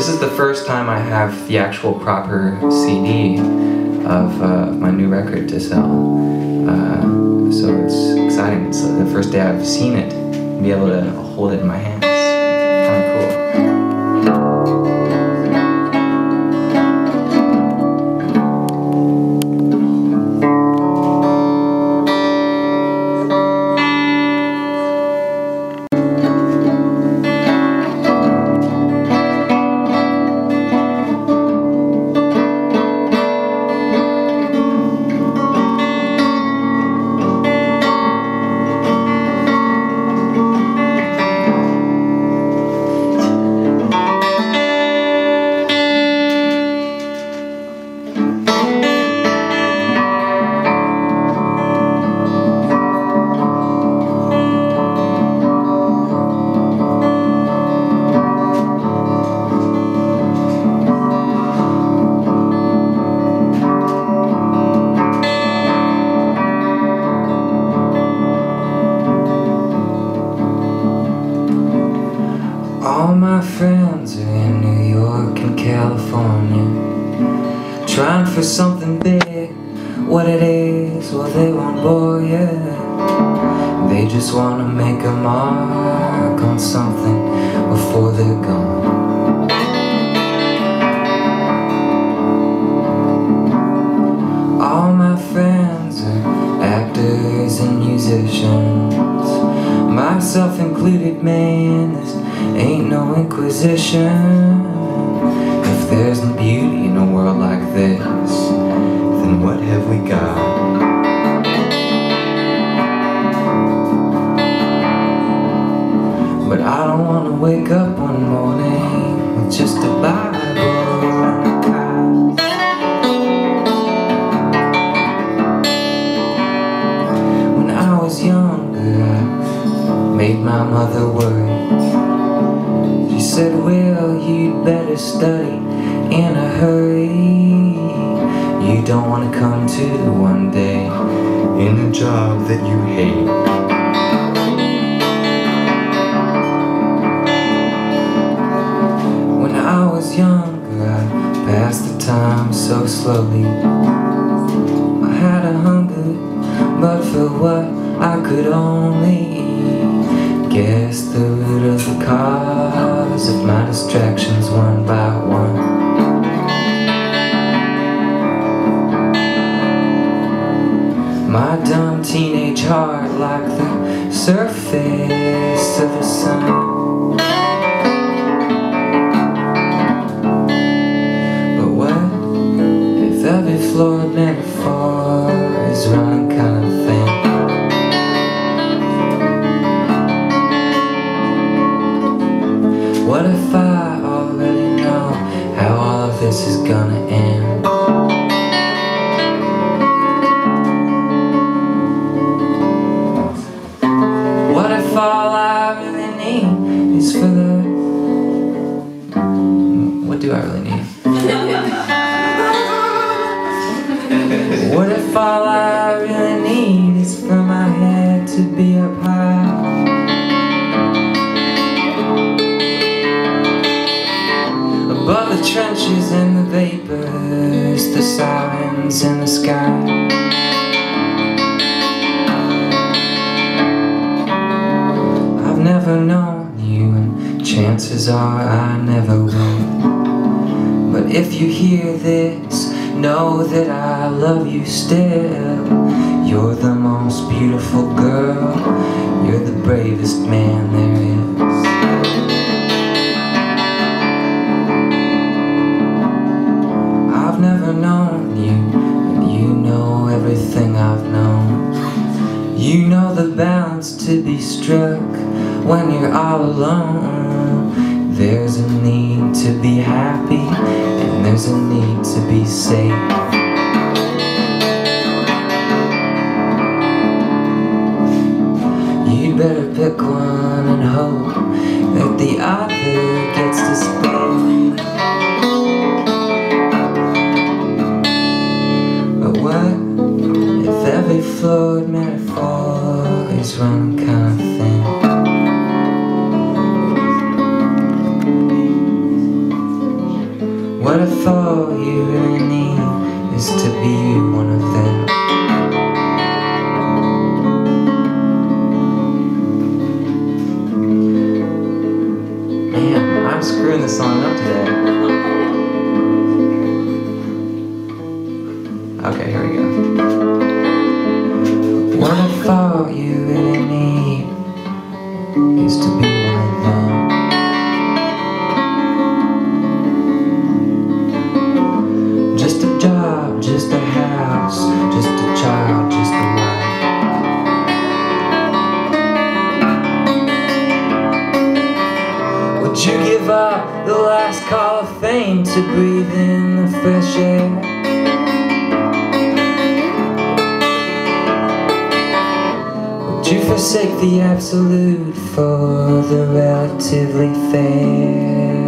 This is the first time I have the actual proper CD of uh, my new record to sell. Uh, so it's exciting. It's the first day I've seen it, be able to hold it in my hands. Kind of Trying for something big. What it is, well they won't bore you They just wanna make a mark on something Before they're gone. All my friends are actors and musicians. Myself included, man, this ain't no inquisition there's no beauty in a world like this Then what have we got? But I don't wanna wake up one morning With just a Bible and a cot When I was younger, I made my mother worry. She said, Well, you'd better study in a hurry. You don't want to come to one day in a job that you hate. When I was younger, I passed the time so slowly. I had a hunger, but for what I could only guess the root of the cause of my distractions one by one. My dumb teenage heart like the surface of the sun. If all I really need is for my head to be up high? Above the trenches and the vapors, the sirens in the sky. I've never known you, and chances are I never will. But if you hear this, know that I love you still. You're the most beautiful girl, you're the bravest man there is. I've never known you, and you know everything I've known. You know the balance to be struck when you're all alone. There's a need to be happy, there's a need to be safe. You'd better pick one and hope that the other gets to stay. Okay, here we go. You really need is to be one of them? Just a job, just a house, just a child, just a life. Would you give up the last call of fame to breathe in the fresh air? You forsake the absolute for the relatively fair?